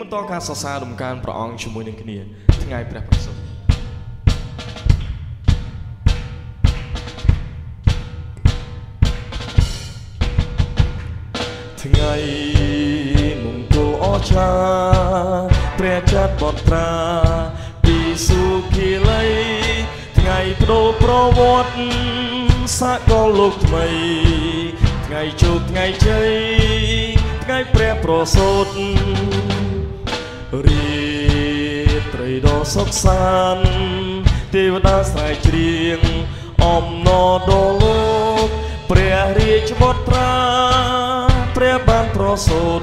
បន្តការសរសើររំកានព្រះអង្គជាមួយនឹងគ្នាថ្ងៃព្រះប្រសូតថ្ងៃមង្គលអស្ចារ្យព្រះចាត់បត្រាពីសុភាល័យថ្ងៃបដូរប្រវត្តិសាកលលោកថ្មីថ្ងៃជោគថ្ងៃជ័យថ្ងៃព្រះប្រសូត សុខសាន្តទេវតាស្រែកច្រៀងអំណរដល់លោកព្រះរាជបុត្រាព្រះបានប្រសូត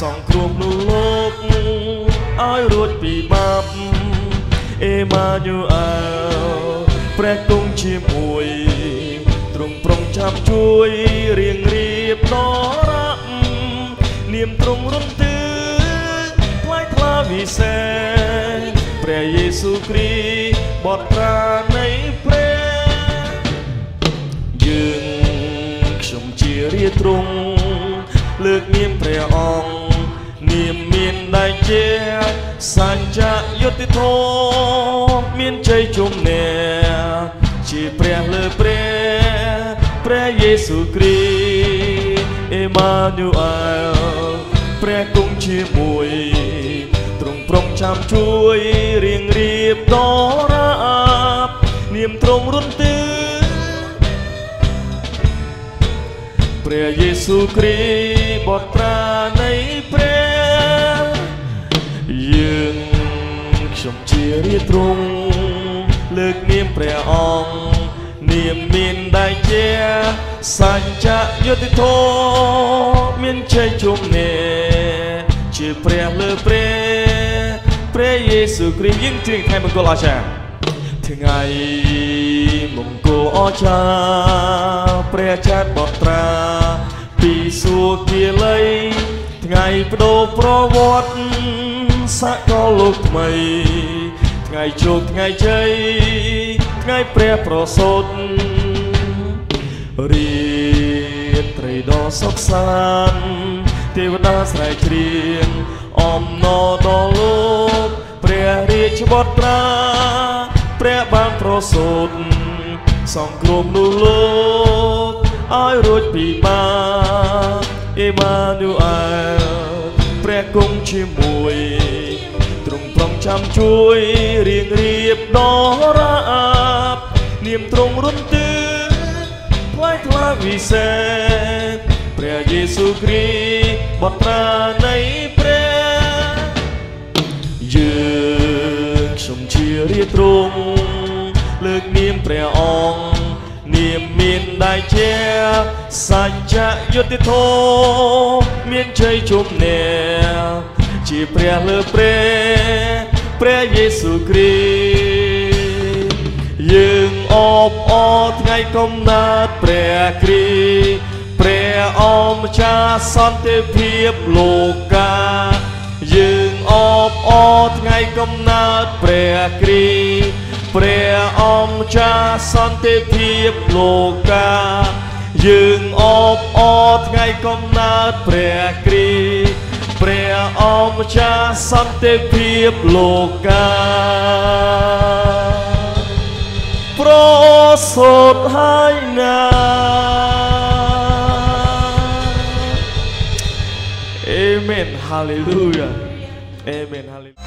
សង្គ្រោះមនុស្សលោកឲ្យរួចពីបាបអេម៉ាញូអែលព្រះគង់ជាមួយទ្រង់ប្រងចាំជួយរៀងរៀបដល់រៈនាមទ្រង់រំទឺថ្លៃថ្លាវិសេសព្រះយេស៊ូវ គ្រីស្ទបតត្រានៃព្រះយើងខ្ញុំជារាទ្រង់លើកនាមព្រះអង្គនាមមានដែលជាសច្ចៈយុត្តិធម៌មានជ័យជំនះជាព្រះលើព្រះព្រះយេស៊ូវគ្រីស្ទអេម៉ានូអែលព្រះគង់ជាមួយទ្រង់ប្រង ចាំជួយរៀងរៀបដល់រាបនាមទ្រង់រុនទឺព្រះយេស៊ូវគ្រីស្ទបត្រានៃព្រះយើងខ្ញុំជារាទ្រង់លើកនាមព្រះអង្គនាមមានដែលជាសច្ចៈយុត្តិធម៌មានជ័យជំនះជាព្រះលើព្រះ ព្រះយេស៊ូវគ្រីស្ទយើងជាថ្ងៃមង្គលអស្ចារ្យថ្ងៃមង្គលអស្ចារ្យព្រះចាត់បត្រាពីសួគ៌ល័យថ្ងៃបដូរប្រវត្តិសកលលោកថ្មី ថ្ងៃជោគថ្ងៃជ័យថ្ងៃព្រះប្រសូតរីត្រីដ៏សុខសាន្តទេវតាស្រែកច្រៀងអំណរដល់លោកព្រះរាជ បុត្រា ព្រះបានប្រសូតសង្គ្រោះមនុស្សលោកឲ្យរួចពីបាបអេម៉ានូអែលព្រះគង់ជាមួយទ្រង់ប្រងចាំជួយរៀងរៀបដល់រាបនាមទ្រង់រុនទឺថ្លៃថ្លាវិសេសព្រះយេស៊ូវគ្រីស្ទបត្រានៃ យើងខ្ញុំជារាទ្រង់លើកនាមព្រះអង្គនាមមានដែលជាសច្ចៈយុត្តិធម៌មានជ័យជំនះជាព្រះលើព្រះព្រះយេស៊ូវគ្រីស្ទយើងអបអរថ្ងៃកំណើតព្រះគ្រីស្ទព្រះអម្ចាស់សន្តិភាពលោកាយើងអ បអរថ្ងៃកំណើតព្រះគ្រីស្ទព្រះអម្ចាស់សន្តិភាពលោកា យើងអបអរថ្ងៃកំណើតព្រះគ្រីស្ទព្រះអម្ចាស់សន្តិភាពលោកាប្រសូតហើយណា Amen Hallelujah Amin. Haleluya.